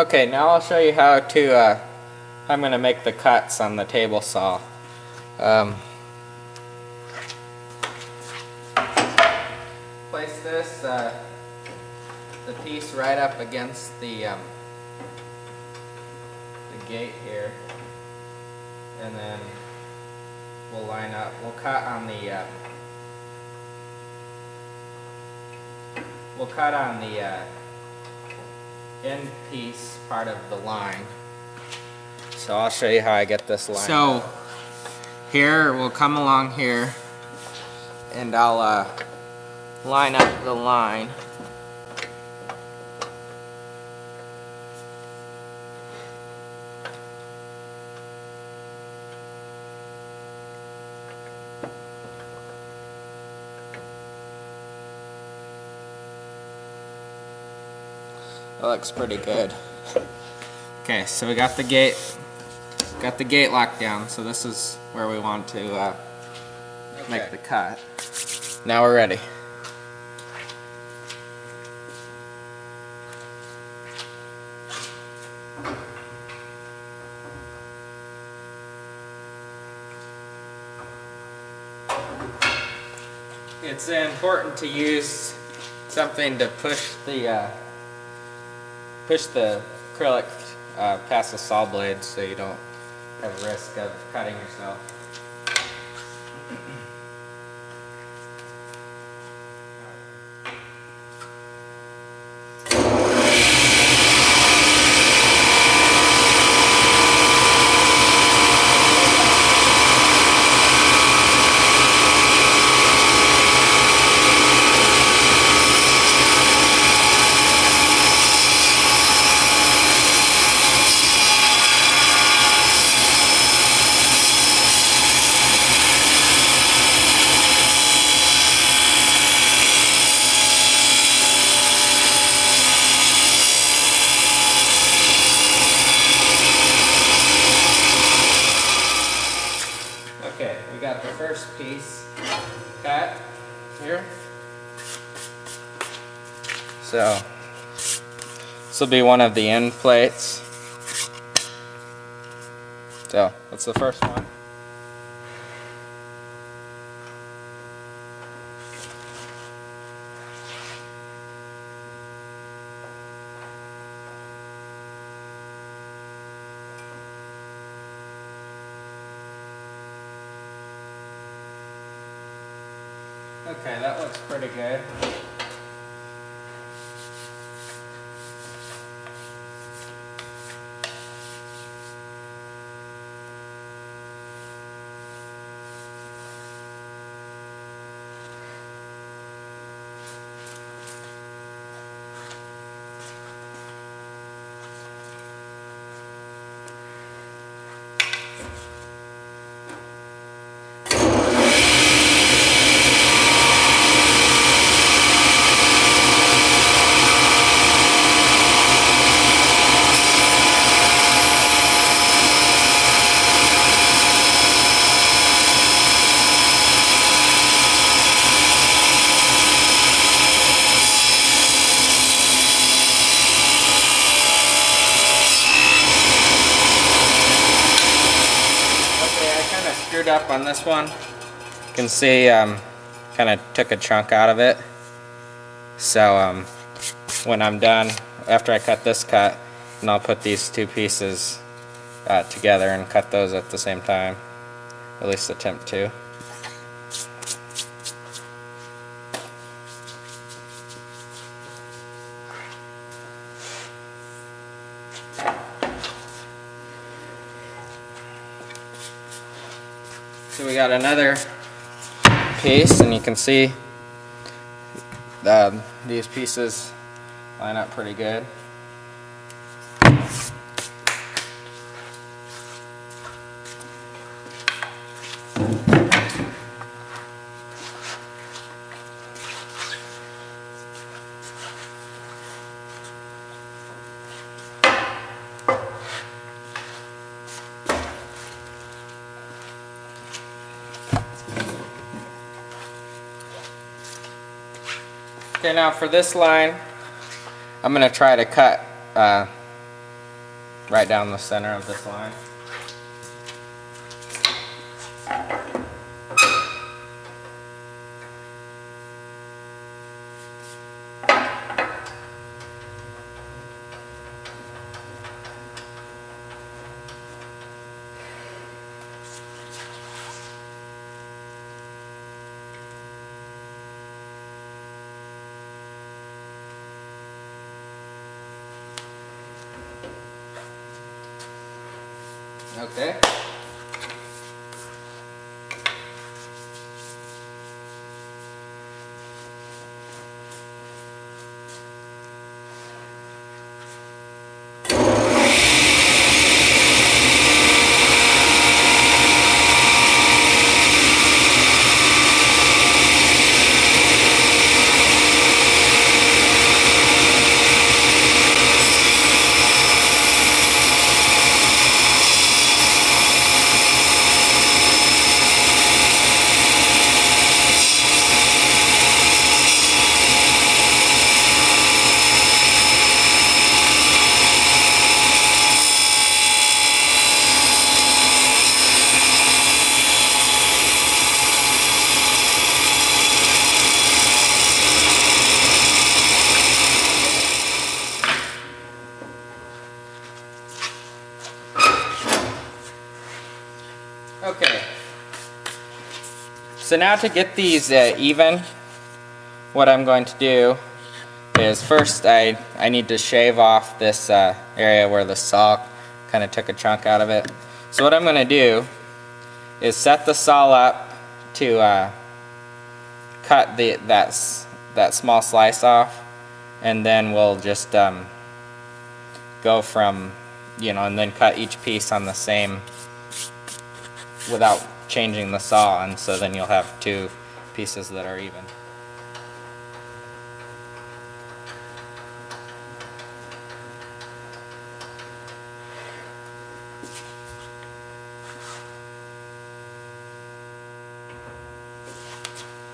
Okay, now I'll show you how to, uh, I'm going to make the cuts on the table saw. Um, place this, uh, the piece right up against the, um, the gate here. And then we'll line up, we'll cut on the, uh, we'll cut on the, uh, end piece part of the line. So I'll show you how I get this line. So here we'll come along here and I'll uh, line up the line. That looks pretty good. Okay, so we got the gate, got the gate locked down. So this is where we want to uh, okay. make the cut. Now we're ready. It's important to use something to push the uh, push the acrylic uh, past the saw blade so you don't have a risk of cutting yourself. first cut here. So this will be one of the end plates. So that's the first one. Okay, that looks pretty good. Up on this one. You can see um, kind of took a chunk out of it. So um, when I'm done, after I cut this cut, and I'll put these two pieces uh, together and cut those at the same time. At least attempt to. So we got another piece and you can see these pieces line up pretty good. Okay, now for this line, I'm going to try to cut uh, right down the center of this line. Okay. Okay. So now to get these uh, even, what I'm going to do is first I, I need to shave off this uh, area where the saw kind of took a chunk out of it. So what I'm going to do is set the saw up to uh, cut the that, that small slice off and then we'll just um, go from, you know, and then cut each piece on the same without changing the saw and so then you'll have two pieces that are even.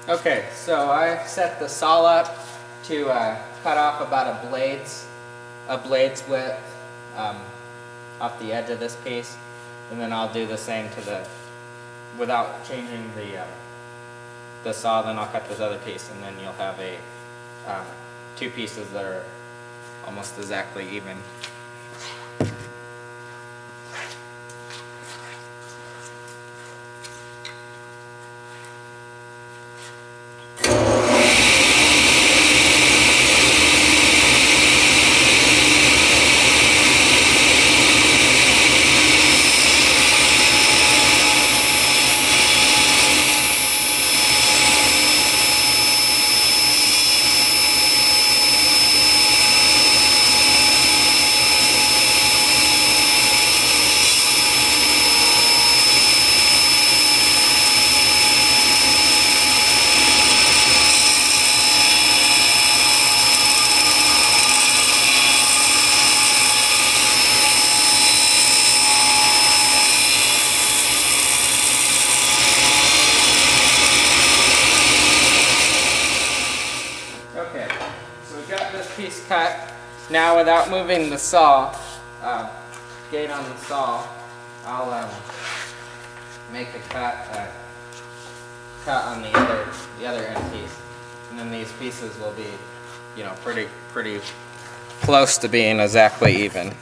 Okay, so I've set the saw up to uh, cut off about a blades, a blade's width um, off the edge of this piece, and then I'll do the same to the, without changing the uh, the saw. Then I'll cut this other piece, and then you'll have a um, two pieces that are almost exactly even. Okay, so we got this piece cut. Now, without moving the saw, uh, gate on the saw, I'll um, make a cut, uh, cut on the other, the other end piece, and then these pieces will be, you know, pretty, pretty close to being exactly even.